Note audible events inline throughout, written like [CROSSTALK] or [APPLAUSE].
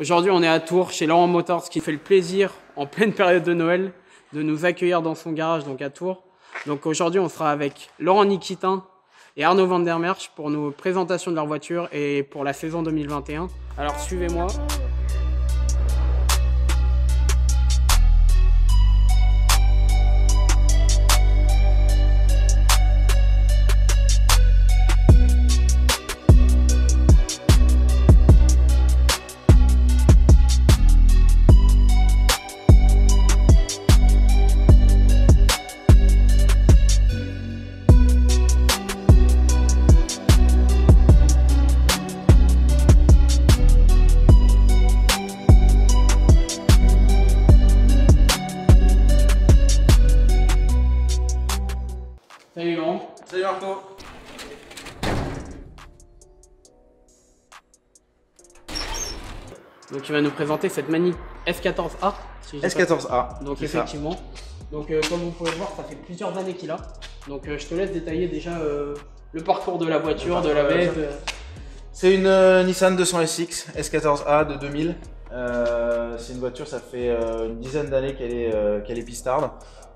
Aujourd'hui, on est à Tours chez Laurent Motors qui fait le plaisir en pleine période de Noël de nous accueillir dans son garage donc à Tours. Donc aujourd'hui, on sera avec Laurent Nikitin et Arnaud Van der Merch pour nos présentations de leur voiture et pour la saison 2021. Alors suivez-moi. Donc il va nous présenter cette Mani S14A. si j'ai pas- S14A. Donc ça. effectivement. Donc euh, comme vous pouvez le voir, ça fait plusieurs années qu'il a. Donc euh, je te laisse détailler déjà euh, le parcours de la voiture, de la bête. euh. C'est une euh, Nissan 200 SX S14A de 2000. Euh, c'est une voiture, ça fait euh, une dizaine d'années qu'elle est, euh, qu'elle est pistarde.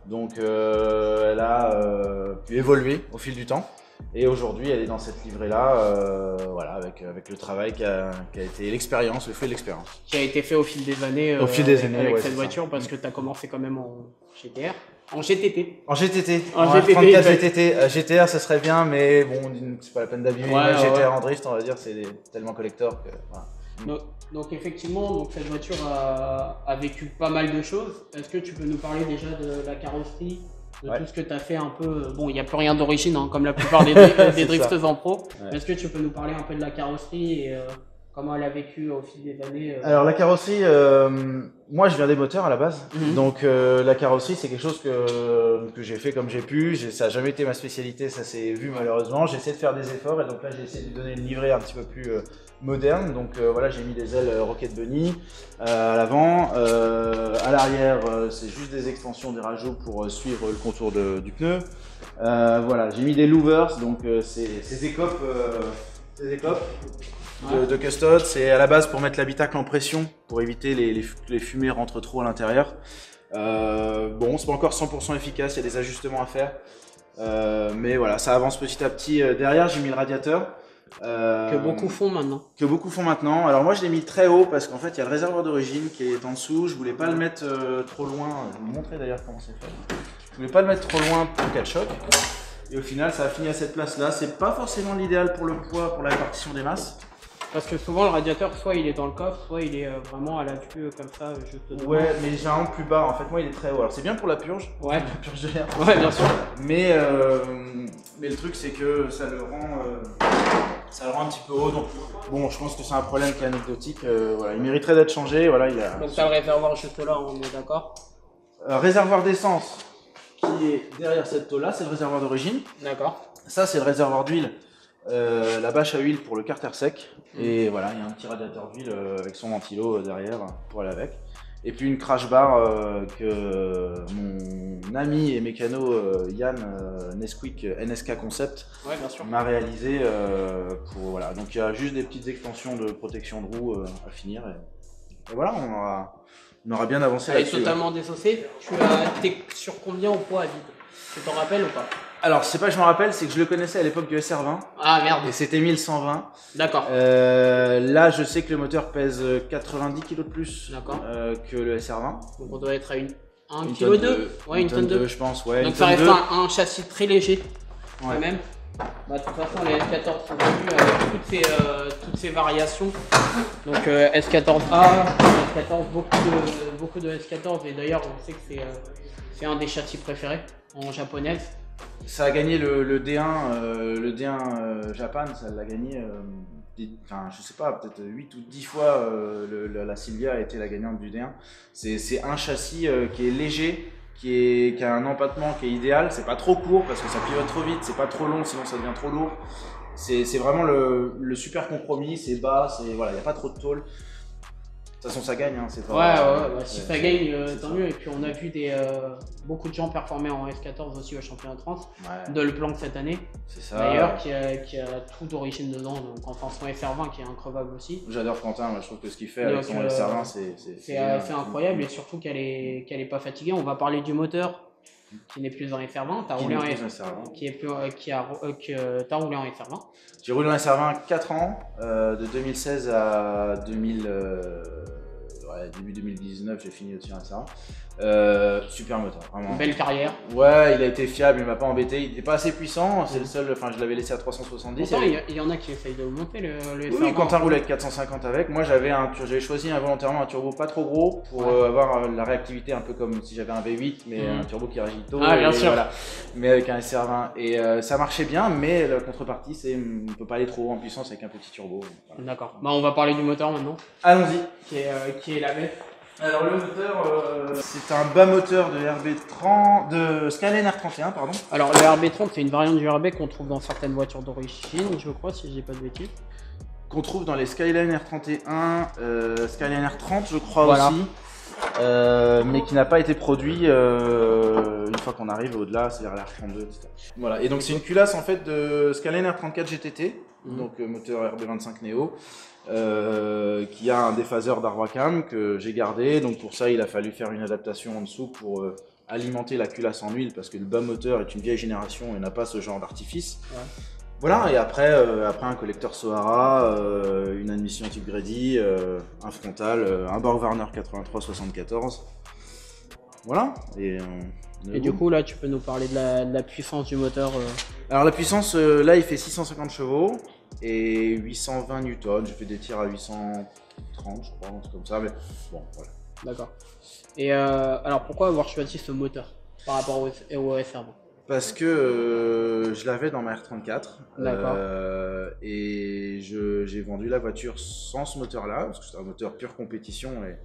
Donc euh, elle a euh, pu évoluer au fil du temps. Et aujourd'hui, elle est dans cette livrée-là, euh, voilà, avec, avec le travail qui a, qui a été l'expérience, le fruit de l'expérience. qui a été fait au fil des années, euh, Au fil des avec- années, avec ouais, cette voiture ça. parce que tu as commencé quand même en GTR, en GTT. En GTT, En en GTT, 34 exact. GTT, Euh, GTR ça serait bien, mais bon, c'est pas la peine d'abîmer Ouais, une ouais, GTR ouais. en drift, on va dire, c'est tellement collector que voilà. Donc, donc effectivement, donc cette voiture a, a vécu pas mal de choses. Est-ce que tu peux nous parler déjà de la carrosserie, de Ouais. tout ce que tu as fait un peu Bon, il n'y a plus rien d'origine, hein, comme la plupart des, [LAUGHS] des drifters en pro. Ouais. Est-ce que tu peux nous parler un peu de la carrosserie et euh, comment elle a vécu au fil des années euh, Alors la carrosserie, euh, moi je viens des moteurs à la base, Mhm. donc euh, la carrosserie c'est quelque chose que, que j'ai fait comme j'ai pu, ça n'a jamais été ma spécialité, ça s'est vu malheureusement, j'ai essayé de faire des efforts et donc là j'ai essayé de lui donner une livrée un petit peu plus moderne, donc euh, voilà j'ai mis des ailes Rocket Bunny euh, à l'avant, Euh, à l'arrière c'est juste des extensions, des rajouts pour suivre le contour de- du pneu, voilà j'ai mis des louvers, donc c'est ces écopes, ces écopes de, de custode. C'est à la base pour mettre l'habitacle en pression, pour éviter les, les, fu- les fumées rentrent trop à l'intérieur. Euh, bon, c'est pas encore 100% efficace, il y a des ajustements à faire. Euh, mais voilà, ça avance petit à petit. Euh, Derrière, j'ai mis le radiateur. euh, que beaucoup font maintenant que beaucoup font maintenant. Alors moi je l'ai mis très haut parce qu'en fait il y a le réservoir d'origine qui est en dessous. Je voulais pas le mettre trop loin. Je vais vous montrer d'ailleurs comment c'est fait. Je voulais pas le mettre trop loin pour cas de choc. Et au final ça a fini à cette place là. C'est pas forcément l'idéal pour le poids, pour la répartition des masses. Parce que souvent le radiateur, soit il est dans le coffre, soit il est euh, vraiment à la vue euh, comme ça, euh, juste devant. Ouais, mais généralement plus bas. En fait, moi, il est très haut. Alors, c'est bien pour la purge, Ouais. [LAUGHS] la purge de l'air. Ouais, bien sûr. Mais, euh, mais le truc, c'est que ça le rend, euh, ça le rend un petit peu haut. Donc, bon, je pense que c'est un problème qui est anecdotique. Euh, voilà, il mériterait d'être changé. Voilà, il a Donc t'as le réservoir juste là, on est d'accord? Un réservoir d'essence qui est derrière cette tôle-là. C'est le réservoir d'origine. D'accord. Ça, c'est le réservoir d'huile. Euh, la bâche à huile pour le carter sec. Et voilà, il y a un petit radiateur d'huile euh, avec son ventilo euh, derrière pour aller avec. Et puis une crash bar euh, que mon ami et mécano euh, Yann Nesquik NSK Concept Ouais, m'a réalisé pour voilà. Donc il y a juste des petites extensions de protection de roue à finir et, et voilà, on aura, on aura bien avancé Elle est ouais. totalement désossée. Tu as, t'es sur combien au poids à vide Tu t'en rappelles ou pas? Alors c'est pas que je me rappelle, c'est que je le connaissais à l'époque du SR20 Ah merde. et c'était 1120. D'accord. Euh, là, je sais que le moteur pèse 90 kg de plus euh, que le SR20. Donc on doit être à une, 1 Une kg tonne 2 de- Ouais, une tonne 2. je pense. Ouais, Donc une ça tonne reste un, un châssis très léger quand Ouais. même. Bah, de toute façon, les S14 sont venus avec toutes ces, euh, toutes ces variations. Donc euh, S14A, S14, beaucoup de, beaucoup de S14. Et d'ailleurs, on sait que c'est euh, c'est un des châssis préférés en japonaise. Ça a gagné le, le D1, euh, le D1 euh, Japan, ça l'a gagné. euh, Enfin, je sais pas, peut-être 8 ou 10 fois euh, la Silvia a été la gagnante du D1. C'est un châssis euh, qui est léger, qui, qui a un empattement qui est idéal. C'est pas trop court parce que ça pivote trop vite, c'est pas trop long sinon ça devient trop lourd. C'est vraiment le, super compromis, c'est bas, c'est voilà, il n'y a pas trop de tôle. Toute façon, ça gagne, hein, c'est pas. Ouais, ouais, bah, si ça gagne, euh, tant mieux. Et puis on a vu des, euh, beaucoup de gens performer en F14 aussi au championnat de France, Ouais, de Le Planck cette année, c'est ça. d'ailleurs, qui a, qui a tout d'origine dedans, donc enfin son FR20 qui est increvable aussi. J'adore Quentin, moi, je trouve que ce qu'il fait avec Donc, son euh, SR20, c'est. c'est- incroyable et surtout qu'elle est, qu'elle est pas fatiguée. On va parler du moteur qui n'est plus en FR20. T'as Qui roulé en maîtrise F... un SR20. qui est plus, euh, qui a, euh, que t'as roulé en FR20. J'ai roulé en SR20 4 ans, euh, de 2016 à 2000, euh, ouais, début 2019, j'ai fini aussi en SR20. Euh, super moteur, vraiment. Belle carrière. Ouais, il a été fiable, il m'a pas embêté. Il était pas assez puissant, c'est le seul. Enfin, je l'avais laissé à 370. Pourtant, il y il y, en a qui essayent de le le, Oui, FR20. Quentin roule avec 450 avec. Moi, j'avais un, j'avais choisi involontairement un turbo pas trop gros pour Ouais. euh, avoir euh, la réactivité un peu comme si j'avais un V8, mais Mhm. un turbo qui réagit tôt. Ah, bien sûr. voilà. Mais avec un SR20 et euh, ça marchait bien, mais la contrepartie, c'est on peut pas aller trop haut en puissance avec un petit turbo. Voilà. D'accord. Bah, on va parler du moteur maintenant, Allons-y. qui est, qui est la. Alors le moteur, euh, c'est un bas moteur de RB30, de Skyline R31, pardon. Alors, le RB30, c'est une variante du RB qu'on trouve dans certaines voitures d'origine, je crois, si je dis pas de bêtises. qu'on trouve dans les Skyline R31, euh, Skyline R30 je crois Voilà. aussi, euh, mais qui n'a pas été produit euh, une fois qu'on arrive au-delà, c'est-à-dire l'R32, etc. Voilà, et donc c'est une culasse en fait de Skyline R34 GTT, donc euh, moteur RB25 Neo, euh, qui a un déphaseur d'Arwacam que j'ai gardé, donc pour ça il a fallu faire une adaptation en dessous pour euh, alimenter la culasse en huile, parce que le bas moteur est une vieille génération et n'a pas ce genre d'artifice. Ouais. Voilà, et après, euh, après un collecteur Sohara, une admission type Grady, un frontal, un Borg Warner 83-74. Voilà. Et, du coup, là, tu peux nous parler de la, de la puissance du moteur. euh, Alors la puissance, euh, là, il fait 650 chevaux et 820 newtons. J'ai fait des tirs à 830, je crois, un truc comme ça, mais bon, voilà. D'accord. Et euh, alors, pourquoi avoir choisi ce moteur par rapport au, au SR20 Parce que euh, je l'avais dans ma R34 D'accord. euh, et j'ai vendu la voiture sans ce moteur-là parce que c'était un moteur pure compétition et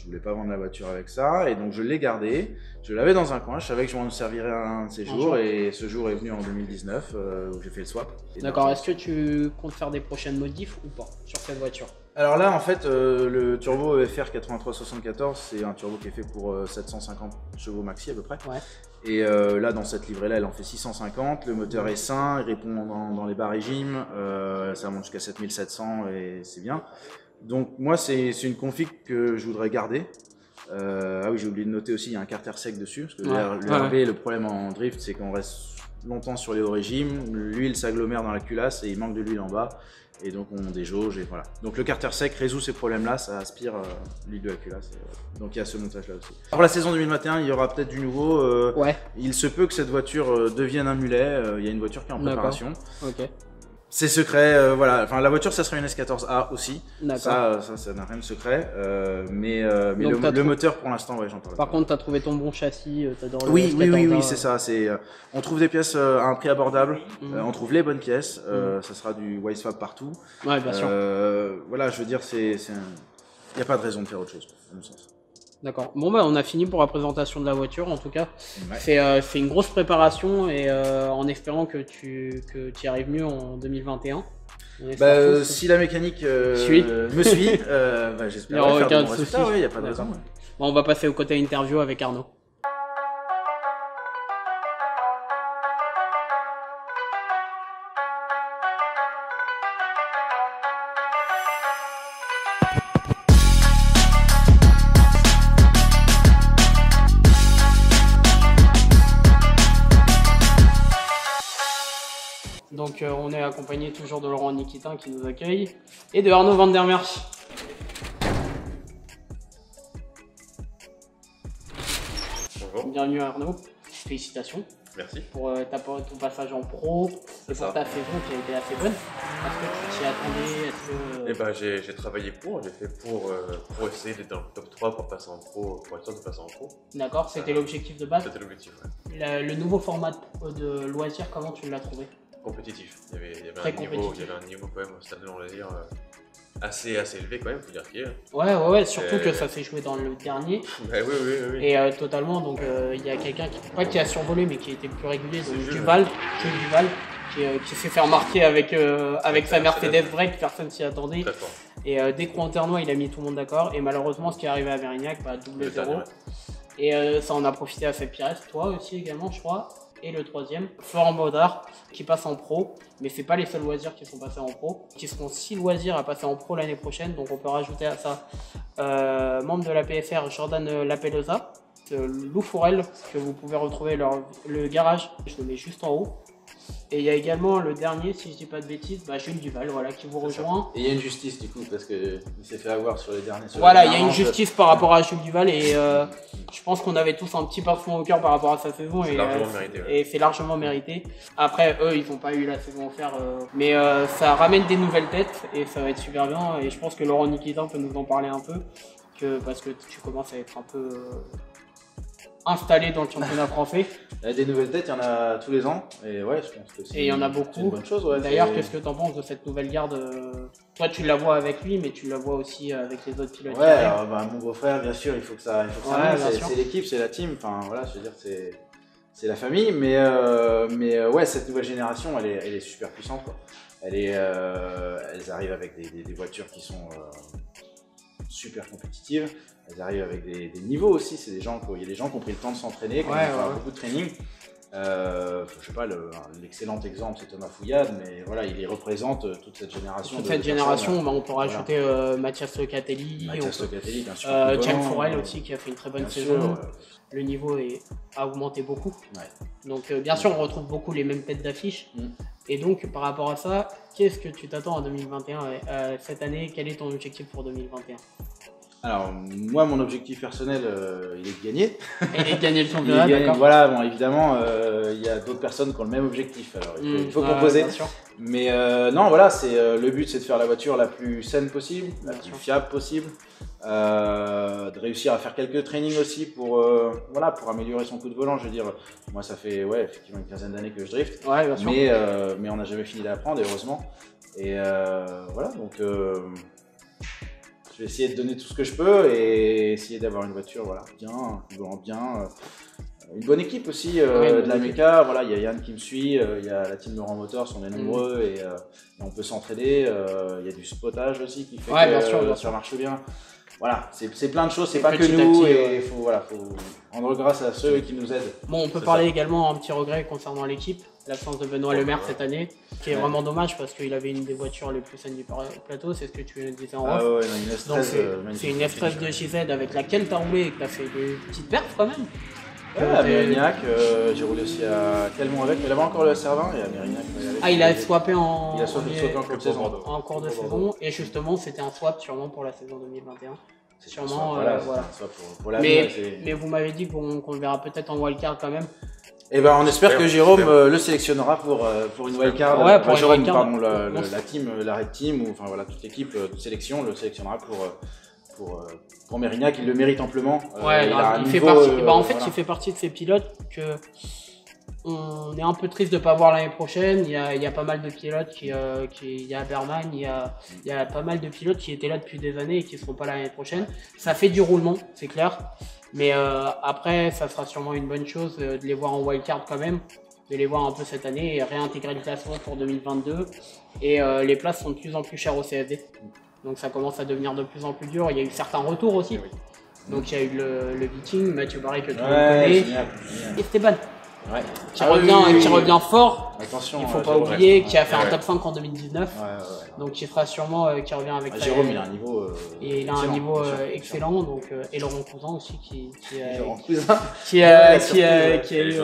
je voulais pas vendre la voiture avec ça et donc je l'ai gardé. Je l'avais dans un coin, je savais que je m'en servirais un de ces jours jour. et ce jour est venu en 2019 euh, où j'ai fait le swap. D'accord. Est-ce que tu comptes faire des prochaines modifs ou pas sur cette voiture? Alors là, en fait, euh, le turbo FR 8374, c'est un turbo qui est fait pour euh, 750 chevaux maxi à peu près. Ouais. Et euh, là, dans cette livrée-là, elle en fait 650. Le moteur est sain, il répond dans, dans les bas régimes. euh, ça monte jusqu'à 7700 et c'est bien. Donc moi, c'est une config que je voudrais garder. Euh, ah oui, j'ai oublié de noter aussi, il y a un carter sec dessus. Parce que le Ouais. Ouais, RB, le problème en drift, c'est qu'on reste longtemps sur les hauts régimes. L'huile s'agglomère dans la culasse et il manque de l'huile en bas. Et donc on déjauge et voilà. Donc le carter sec résout ces problèmes-là, ça aspire euh, l'huile de la culasse. et voilà. Donc il y a ce montage-là aussi. Pour la saison 2021, il y aura peut-être du nouveau. euh, Ouais. il se peut que cette voiture euh, devienne un mulet. euh, il y a une voiture qui est en préparation. Ok. C'est secret, euh, voilà. Enfin, la voiture, ça serait une S14A aussi. Ça, euh, ça, ça n'a rien de secret. euh, mais euh, mais le, t'as le moteur, pour l'instant, ouais, j'en parle Par contre, tu as trouvé ton bon châssis, euh, t'adores le oui, oui, oui, oui, S14A. c'est ça. C'est, euh, on trouve des pièces à un prix abordable. Euh, on trouve les bonnes pièces. euh, Ça sera du Wisefab partout. Ouais, bien sûr. Euh, voilà, je veux dire, c'est, il n'y a pas de raison de faire autre chose, à mon sens. D'accord. Bon, bah, on a fini pour la présentation de la voiture, en tout cas. Ouais. C'est euh, une grosse préparation et euh, en espérant que tu que y arrives mieux en 2021. On espère Bah, euh, si la mécanique Suit. me suit, euh, bah, j'espère Il y aura faire de aucun bons souci. résultats, ouais, il n'y a pas de raison. ouais. Bon, on va passer au côté interview avec Arnaud. Donc euh, on est accompagné toujours de Laurent Nikitin qui nous accueille et de Arnaud Van der Merch. Bonjour, Bienvenue Arnaud, félicitations merci. pour euh, ta, ton passage en pro et C'est pour ça. ta saison qui a été assez bonne. Est-ce que tu t'y attendais Est-ce que... Eh ben, j'ai j'ai travaillé pour, j'ai fait pour, euh, pour essayer d'être dans le top 3 pour passer en pro, pour être sûr de passer en pro. D'accord, c'était l'objectif de base. C'était l'objectif, ouais. La- le nouveau format de, de loisir, comment tu l'as trouvé? Compétitif. Il y avait, il y avait Très un niveau, compétitif. il y avait un niveau quand même au stade de loisir euh, assez, assez élevé quand même, faut dire qu'il. Ouais, ouais, ouais, surtout Euh, que ça s'est joué dans le dernier [LAUGHS] Bah oui, oui, oui. et euh, totalement. Donc euh, il y a quelqu'un qui, pas qui a survolé, mais qui a été plus régulier, donc C'est Duval, Jules Duval, qui, euh, qui s'est fait remarquer avec, avec sa Mercedes. Break, personne s'y attendait. Et dès que Lanternois, il a mis tout le monde d'accord. Et malheureusement, ce qui est arrivé à Mérignac, bah, double Le 0. dernier, ouais. Et ça en a profité à Pires, toi aussi également, je crois. Et le troisième, Florent Baudard, qui passe en pro. Mais c'est pas les seuls loisirs qui sont passés en pro. Qui seront six loisirs à passer en pro l'année prochaine. Donc on peut rajouter à ça euh, membre de la PFR, Jordan Lapelosa. euh, Lou Fourel, que vous pouvez retrouver leur, le garage. Je le mets juste en haut. Et il y a également le dernier, si je dis pas de bêtises, bah, Jules Duval, voilà, qui vous rejoint. Et il y a une justice du coup, parce qu'il s'est fait avoir sur les derniers. sur Voilà, il y a une justice par rapport à Jules Duval et euh, je pense qu'on avait tous un petit parfum au cœur par rapport à sa saison C'est et, largement euh, mérité, ouais. et c'est largement mérité. Après, eux, ils n'ont pas eu la saison offerte, euh, mais euh, ça ramène des nouvelles têtes et ça va être super bien. Et je pense que Laurent Nikitin peut nous en parler un peu, que, parce que tu commences à être un peu euh, installé dans le championnat français. Il y a des nouvelles têtes, il y en a tous les ans. Et ouais, je pense que c'est Et il y en a c'est beaucoup. une bonne chose. Ouais, D'ailleurs, qu'est-ce que tu en penses de cette nouvelle garde euh, Toi, tu la vois avec lui, mais tu la vois aussi euh, avec les autres pilotes. Ouais, alors, bah, mon beau-frère, bien sûr, il faut que ça, il faut que ça Ouais, c'est- l'équipe, c'est la team, enfin voilà, je veux dire, c'est c'est la famille, mais, euh, mais euh, ouais, cette nouvelle génération, elle est, elle est super puissante. Quoi. Elle est, euh, elles arrivent avec des, des- des voitures qui sont super compétitives, elles arrivent avec des, des niveaux aussi, c'est des gens, il y a des gens qui ont pris le temps de s'entraîner, qui ont fait beaucoup de training. Euh, je sais pas, le- l'excellent exemple c'est Thomas Fouillade, mais voilà, il y représente euh, toute cette génération. Toute cette génération, personnes. bah, on peut rajouter euh, Mathias Locatelli, Mathias peut- Locatelli, euh, Jack Forel aussi qui a fait une très bonne saison. sûr, Le niveau est, a augmenté beaucoup. Ouais. Donc bien sûr, on retrouve beaucoup les mêmes têtes d'affiche. Mm. Et donc par rapport à ça, qu'est-ce que tu t'attends en 2021 euh, cette année? Quel est ton objectif pour 2021 Alors, moi, mon objectif personnel, euh, il est de gagner. Et de gagner le [LAUGHS] championnat, d'accord Voilà, bon, évidemment, euh, il y a d'autres personnes qui ont le même objectif. Alors, il faut, Mm, il faut ouais, composer. Mais euh, non, voilà, c'est le but, c'est de faire la voiture la plus saine possible, la plus fiable possible, de réussir à faire quelques trainings aussi pour, voilà, pour améliorer son coup de volant. Je veux dire, moi, ça fait ouais, effectivement une quinzaine d'années que je drift. Ouais, bien sûr. Mais, mais on n'a jamais fini d'apprendre, heureusement. Et voilà, donc je vais essayer de donner tout ce que je peux et essayer d'avoir une voiture voilà, bien, un volant bien. euh, une bonne équipe aussi, euh, de la méca. Voilà, il y a Yann qui me suit, euh, il y a la team Laurent Motors, on est nombreux et, euh, et on peut s'entraider. Il y a du spotage aussi qui fait Ouais, que bien sûr, bien ça marche bien. Voilà, c'est plein de choses, c'est pas que petit à nous petit, et ouais. il faut, voilà, faut rendre grâce à ceux qui nous aident. Bon, on peut parler également un petit regret concernant l'équipe, l'absence de Benoît Ouais, Lemaire ouais. cette année, qui est Ouais. vraiment dommage parce qu'il avait une des voitures les plus saines du par- plateau, c'est ce que tu disais en Ah off. ouais, ouais, une Donc S13, c'est euh, une F13 de JZ avec laquelle tu as roulé et que tu as fait des petites perfs quand même. Ouais, à Mérignac, euh, j'ai roulé aussi à Calmont avec, mais là-bas encore le S20 et à Mérignac. Ah, il a swappé en, Il a swappé, swappé en cours de saison. Bordeaux. en cours de Pour saison et justement c'était un swap sûrement pour la saison 2021. C'est sûrement, soit, euh, voilà, swap pour, pour l'avenir, Mais, mais vous m'avez dit qu'on le verra peut-être en wildcard quand même. Eh ben, on espère que Jérôme euh, le sélectionnera pour, euh, pour une wildcard. Ouais, pour une Jérôme, pardon, la, la team, la Red Team, ou enfin voilà, toute l'équipe de sélection le sélectionnera pour, euh, pour, euh, pour Mérignac. Il le mérite amplement. Euh, Ouais, il, a fait niveau, partie. euh, bah, en fait, voilà. il fait partie de ces pilotes que on est un peu triste de pas voir l'année prochaine. Il y a, il y a pas mal de pilotes qui, euh, qui- il y a Berman, il y a, il y a pas mal de pilotes qui étaient là depuis des années et qui seront pas là l'année prochaine. Ça fait du roulement, c'est clair. Mais euh, après, ça sera sûrement une bonne chose de les voir en wildcard quand même, de les voir un peu cette année et réintégrer le classement pour 2022. Et euh, les places sont de plus en plus chères au CFD. Donc ça commence à devenir de plus en plus dur. Il y a eu certains retours aussi. Oui. Donc il y a eu le, le Viking, Mathieu Barré que tout le monde Ouais, connaît, et Esteban Ouais. qui, Ah revient, oui, oui, qui oui. revient fort, Attention. il faut euh, pas Jérôme. oublier, qui a fait Ouais. un top 5 en 2019, Ouais, ouais, ouais. donc il sera sûrement euh, qui revient avec Ah, Jérôme, il a un niveau. euh, et il a un excellent, niveau sûr, euh, sûr. excellent, donc euh, et Laurent Cousin aussi qui qui, euh, Jérôme Cousin. qui, [LAUGHS] euh, Ouais, qui, ouais. qui a euh,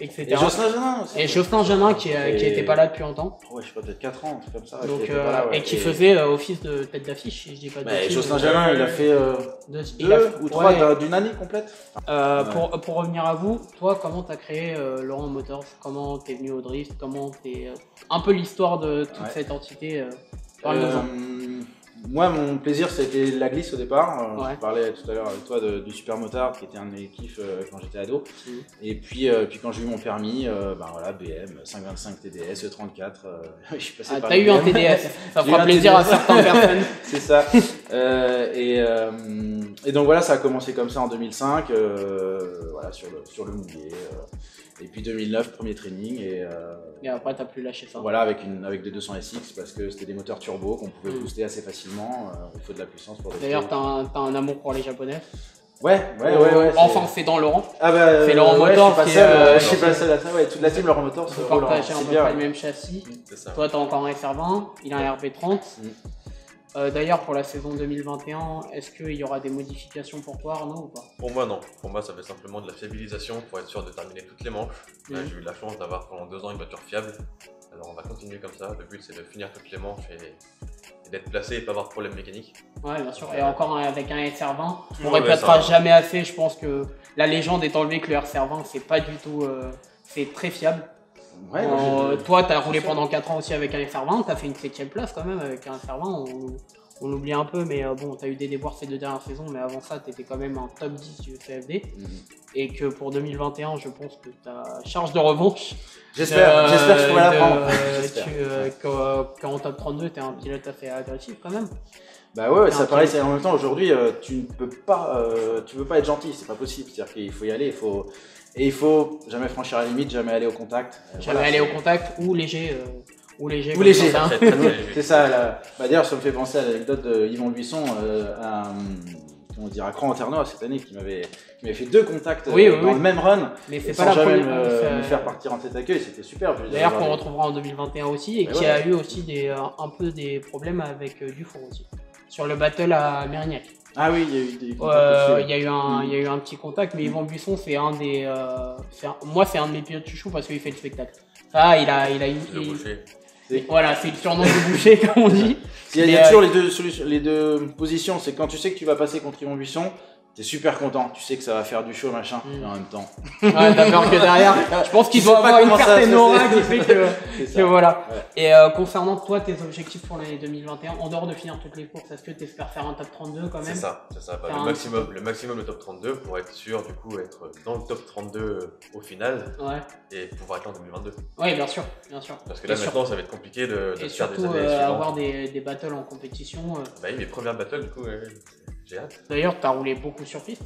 etc. Et Jocelyn Janin aussi. Et Jocelyn Janin qui, euh, qui Et- était pas là depuis longtemps, Ouais, je sais pas, peut-être 4 ans, truc comme ça. donc euh, et qui faisait euh, office de tête d'affiche, si je dis pas de bêtises. Jocelyn Janin, il a fait euh, De- deux il a- ou trois ouais. d'un- d'une année complète. Pour, pour revenir à vous, toi, comment t'as créé euh, Laurent Motors Comment t'es venu au drift Comment t'es euh, un peu l'histoire de toute Ouais. cette entité euh, parle-nous-en. Moi, mon plaisir, c'était la glisse au départ. Euh, Ouais. Je parlais tout à l'heure avec toi de- du Super Motard, qui était un de mes kiffs euh, quand j'étais ado. Mhm. Et puis, euh, puis quand j'ai eu mon permis, euh, ben voilà, BM, 525 TDS, E34. euh, [LAUGHS] je suis passé Ah, par t'as eu un. TDS, [LAUGHS] ça fera plaisir à certaines [LAUGHS] personnes. C'est ça. Et, et donc voilà, ça a commencé comme ça en 2005, euh, voilà, sur le, sur le mouillé. Euh, et puis 2009, premier training. Et, euh, Et après, t'as plus lâché ça. Voilà, avec, une, avec des 200 SX parce que c'était des moteurs turbo qu'on pouvait Mm. booster assez facilement. euh, il faut de la puissance pour. D'ailleurs, t'as un, amour pour les japonais. Ouais, ouais, ouais. ouais enfin, c'est dans Laurent. ah bah, c'est Laurent ouais, Motors Je suis pas qui, seul, euh, euh, je suis pas seul à ça. Ouais, toute la team Laurent euh, en- partagez un c'est peu près le même châssis. Ça. Toi, t'as encore un SR20, il a un RB30. Mm. Euh, D'ailleurs, pour la saison 2021, est-ce qu'il y aura des modifications pour toi, Arnaud, ou pas? Pour moi, non. Pour moi, ça fait simplement de la fiabilisation pour être sûr de terminer toutes les manches. Mhm. j'ai eu la chance d'avoir pendant deux ans une voiture fiable. Alors, on va continuer comme ça. Le but, c'est de finir toutes les manches et, et d'être placé et pas avoir de problème mécanique. Ouais, bien sûr. Et encore un- avec un SR20, on Toujours répétera le SR20. jamais assez. Je pense que la légende est enlevée que le SR20, c'est pas du tout. euh, c'est très fiable. Ouais, Euh, toi, tu as roulé pendant 4 ans aussi avec un FR20, tu as fait une 7ème place quand même avec un FR20. On, on l'oublie un peu, mais euh, bon, tu as eu des déboires ces deux dernières saisons, mais avant ça, tu étais quand même un top 10 du CFD. Mhm. Et que pour 2021, je pense que tu as charge de revanche. J'espère, Euh, j'espère que je pourrai la prendre. [LAUGHS] qu'en- top 32, tu es un pilote assez agressif quand même. Bah ouais, T'es ça paraît, c'est en même temps aujourd'hui, euh, tu ne peux pas, euh, tu peux pas être gentil, c'est pas possible. C'est-à-dire qu'il faut y aller, il faut, et il faut jamais franchir la limite, jamais aller au contact. Euh, Jamais voilà, aller au contact ou léger. euh, ou léger. Ou léger. [LAUGHS] C'est ça. Là. Bah, D'ailleurs, ça me fait penser à l'anecdote de Yvon Buisson, euh, un, comment dire, à Cran cette année, qui m'avait, qui m'avait fait deux contacts Oui, oui, dans oui. le même run, Mais c'est sans pas la jamais première. me, ça- me faire partir en tête accueil. C'était super. D'ailleurs, qu'on retrouvera en 2021 aussi, et Mais qui ouais. a eu aussi des, un peu des problèmes avec Dufour aussi. Sur le battle à Mérignac. Ah oui, il y a eu des contacts Euh, Il y, a eu un- Mm. il y a eu un petit contact, mais Yvan Buisson, c'est un des. euh, un- moi, c'est un de mes pilotes chouchous parce qu'il fait le spectacle. Ça, il a. Il a une- Le il- boucher. voilà, c'est le surnom du boucher, [LAUGHS] comme on dit. Il y a, il y a Mais, toujours euh, les deux, solutions, les deux positions. C'est quand tu sais que tu vas passer contre Yvon Buisson, t'es super content. Tu sais que ça va faire du show, machin. Mm. Et en même temps, Ouais, t'as peur que derrière. Je pense qu'il doit avoir une certaine aura qui fait que. [LAUGHS] voilà. Ouais. Et euh, concernant toi, tes objectifs pour l'année 2021, en dehors de finir toutes les courses, est-ce que tu espères faire un top 32 quand même? C'est ça, c'est ça. Bah, le, un maximum, le maximum de top 32 pour être sûr, du coup, être dans le top 32 au final Ouais. et pouvoir être en 2022. Oui, bien sûr, bien sûr. Parce que là, Et maintenant, ça va être compliqué de, de Et faire des surtout années euh, avoir des, des battles en compétition. euh. Bah oui, mes premières battles, du coup, ouais, j'ai hâte. D'ailleurs, tu as roulé beaucoup sur piste.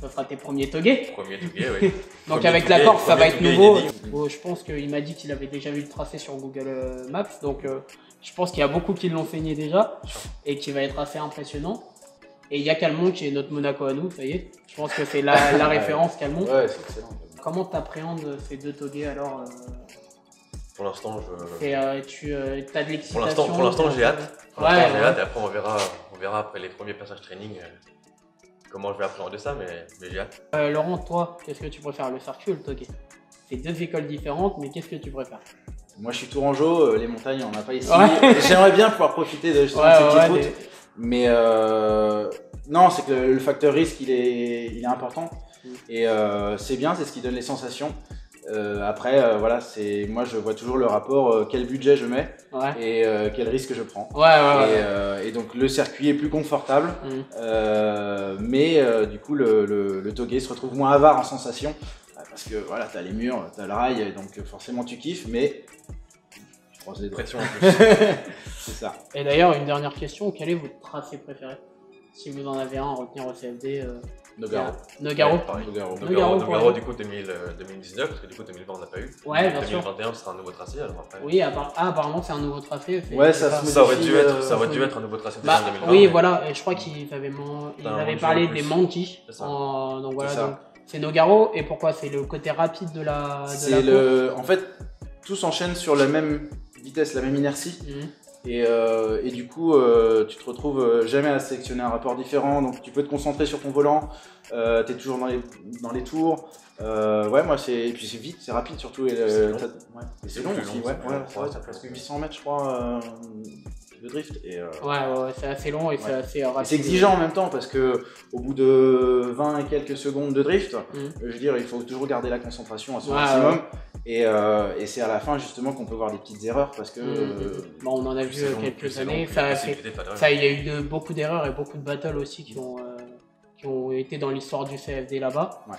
Ça sera tes premiers togués. Premier touguet, oui. [LAUGHS] Donc Premier avec Corse, ça va être nouveau. Bon, je pense qu'il m'a dit qu'il avait déjà vu le tracé sur Google euh, Maps. Donc euh, je pense qu'il y a beaucoup qui l'ont saigné déjà et qui va être assez impressionnant. Et il y a Calmont qui est notre Monaco à nous, ça y est. Je pense que c'est la, [LAUGHS] la référence Calmont. Ouais, c'est excellent. Comment t'appréhendes ces deux togués alors euh, Pour l'instant, je... euh, Tu as de l'excitation Pour l'instant, j'ai hâte. Pour Ouais, l'instant, j'ai hâte et après, on verra, verra après les premiers passages training euh, comment je vais appréhender ça, mais, mais j'ai hâte. Euh, Laurent, toi, qu'est-ce que tu préfères, le circuit ou le togué? C'est deux écoles différentes, mais qu'est-ce que tu préfères? Moi, je suis tourangeau, euh, les montagnes, on n'a pas ici. Ouais. [LAUGHS] J'aimerais bien pouvoir profiter de, justement Ouais, de ces ouais, petites. Mais euh, non, c'est que le, le facteur risque, il est, il est important. Mm. Et euh, c'est bien, c'est ce qui donne les sensations. Euh, après, euh, voilà, c'est moi, je vois toujours le rapport euh, quel budget je mets Ouais, et euh, quel risque je prends. ouais, ouais. ouais. Et, euh, et donc le circuit est plus confortable, Mm. euh, mais euh, du coup le, le, le togué se retrouve moins avare en sensation parce que voilà, t'as les murs, t'as le rail, donc forcément tu kiffes, mais je croise les doigts. Pression en [LAUGHS] plus. C'est ça. Et d'ailleurs, une dernière question, quel est votre tracé préféré? Si vous en avez un à retenir au CFD, euh, Nogaro. Nogaro. Ouais, pareil. Nogaro. Nogaro, du coup 2000, euh, 2019, parce que du coup 2020 on n'a pas eu. Ouais, bien sûr. 2021 ce sera un nouveau tracé, alors après. Oui, appar- ah, apparemment c'est un nouveau tracé. c'est- Ouais, c'est ça Ça aurait, dû être, euh, ça aurait dû oui. être un nouveau tracé Bah, déjà en 2020. oui, mais- voilà, et je crois man- avaient Manji parlé des. C'est en- Donc voilà, C'est donc c'est Nogaro, et pourquoi? C'est le côté rapide de la, de la C'est le, en fait, tout s'enchaîne sur la même vitesse, la même inertie. course. Et, euh, et du coup, euh, tu te retrouves euh, jamais à sélectionner un rapport différent. Donc, tu peux te concentrer sur ton volant. Euh, tu es toujours dans les, dans les tours. Euh, ouais, moi, c'est. Et puis, c'est vite, c'est rapide surtout. Et, C'est euh, long. ouais. C'est long plus aussi, long, ouais. ouais, ouais, ça presque fait- 800 mètres, je crois, euh, de drift. Et, euh, Ouais, ouais, ouais, c'est assez long et c'est Ouais. assez rapide. et c'est exigeant en même temps parce que au bout de 20 et quelques secondes de drift, euh, je veux dire, il faut toujours garder la concentration à son Ouais, maximum. Et, euh, et c'est à la fin justement qu'on peut voir des petites erreurs parce que. Mhm. euh, Bon, on en a vu euh, quelques années. Ça il y a eu de, beaucoup d'erreurs et beaucoup de battles aussi qui ont, euh, qui ont été dans l'histoire du CFD là-bas. Ouais.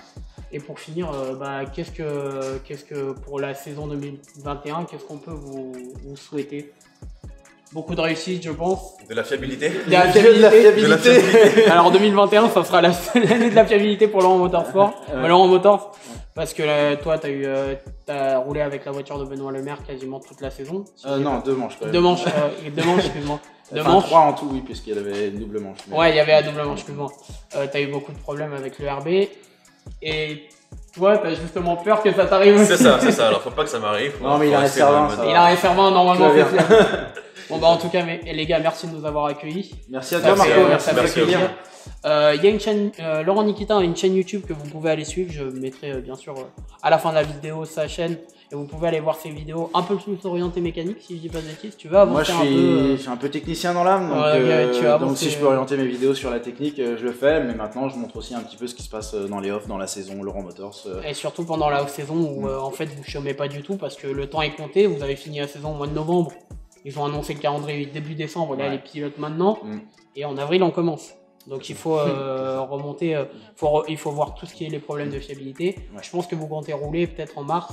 Et pour finir, euh, bah, qu'est-ce que, qu'est-ce que pour la saison 2021, qu'est-ce qu'on peut vous, vous souhaiter? Beaucoup de réussite, je pense. De la fiabilité De la [LAUGHS] de la fiabilité. De la fiabilité. Alors 2021, ça sera la- l'année de la fiabilité pour Laurent Motorsport. Euh, Laurent Motors. Parce que euh, toi, tu as, eu, euh, t'as roulé avec la voiture de Benoît Lemaire quasiment toute la saison. si Euh, non, deux manches quand même. Deux manches, euh, deux manches, [LAUGHS] excuse-moi. Deux Enfin, manches. trois en tout, oui, puisqu'il y avait une double manche. mais- Ouais, il y avait la double manche, excuse-moi. Euh, t'as eu beaucoup de problèmes avec le RB. Et toi, t'as justement peur que ça t'arrive aussi. C'est ça, c'est ça. Alors faut pas que ça m'arrive. Non, mais il a un servant. Il a un servant normalement. [LAUGHS] Bon, bah, en tout cas, mais, les gars, merci de nous avoir accueillis. Merci à toi, Marco. Merci m'accueillir. plaisir. Euh, Il y a une chaîne, euh, Laurent Nikitin a une chaîne YouTube que vous pouvez aller suivre. Je mettrai euh, bien sûr euh, à la fin de la vidéo sa chaîne et vous pouvez aller voir ses vidéos un peu plus orientées mécaniques si je dis pas de bêtises. Tu veux Moi, avancer je un peu suis, euh, je suis un peu technicien dans l'âme, donc, Ouais, euh, ouais, tu as donc avancé, si je peux orienter mes vidéos sur la technique, euh, je le fais. Mais maintenant, je montre aussi un petit peu ce qui se passe dans les offs, dans la saison, Laurent Motors. euh. Et surtout pendant la saison où euh, en fait vous chômez pas du tout parce que le temps est compté. Vous avez fini la saison au mois de novembre. Ils ont annoncé le calendrier début décembre. Là, Ouais. les pilotes maintenant. Mm. Et en avril, on commence. Donc il faut euh, [LAUGHS] remonter. euh, faut il faut voir tout ce qui est les problèmes de fiabilité. Ouais. Je pense que vous comptez rouler peut-être en mars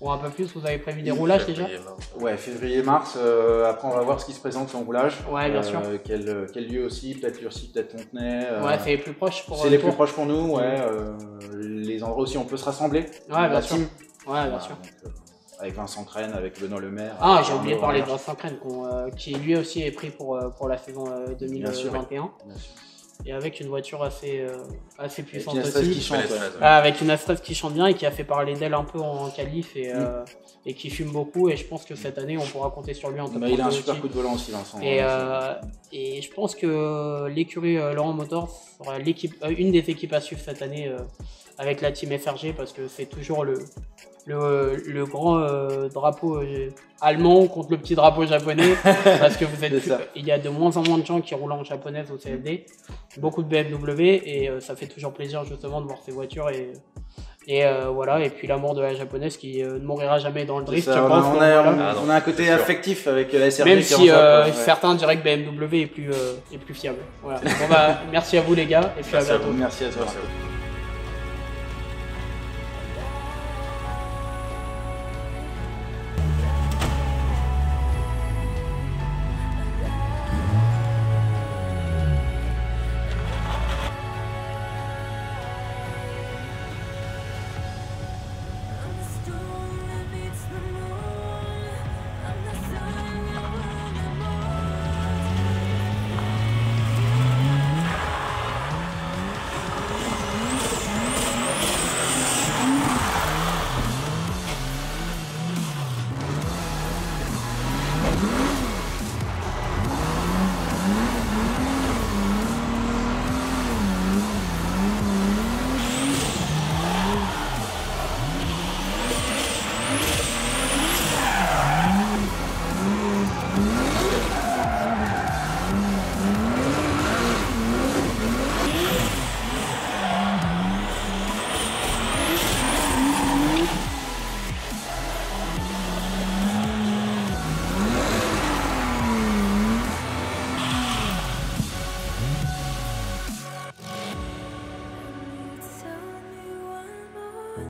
ou un peu plus. Vous avez prévu des roulages déjà? Février, mars. Ouais, février-mars. euh, après, on va voir ce qui se présente en roulage. Ouais, bien sûr. Quel, quel lieu aussi, peut-être Lurcy, peut-être Fontenay. Ouais, c'est les plus proches pour c'est les plus proches pour nous, ouais. les endroits aussi on peut se rassembler. Ouais, bien sûr. Ouais, bien sûr. donc, avec Vincent Crène, avec Benoît Lemaire. Ah, j'ai oublié de parler de. Vincent Crène, euh, qui lui aussi est pris pour, euh, pour la saison euh, Bien sûr, 2021. Bien sûr. Et avec une voiture assez, euh, assez Avec puissante aussi. qui chante, Fallait ouais. 13, ouais. Ah, avec une Astras qui chante bien et qui a fait parler d'elle un peu en qualif et, euh, et qui fume beaucoup. Et je pense que cette année, on pourra compter sur lui en top Bah, il a un 32 super coup de volant aussi, Vincent. Et, euh, et je pense que l'écurie euh, Laurent Motors sera l'équipe, euh, une des équipes à suivre cette année euh, avec la team FRG parce que c'est toujours le, le, le grand euh, drapeau euh, allemand contre le petit drapeau japonais [LAUGHS] parce que vous êtes ça. il y a de moins en moins de gens qui roulent en japonaise au CFD, beaucoup de BMW et euh, ça fait toujours plaisir justement de voir ces voitures et et euh, voilà et puis l'amour de la japonaise qui euh, ne mourira jamais dans le drift. ça, je on, a, pense, on donc a- voilà. on a- non, on a un côté affectif avec la SRG Même qui si euh, quoi, certains diraient que BMW est plus, euh, est plus fiable. Voilà. [LAUGHS] Bon, bah, merci à vous les gars et puis Merci à à bientôt. vous. Merci à toi. Merci à vous.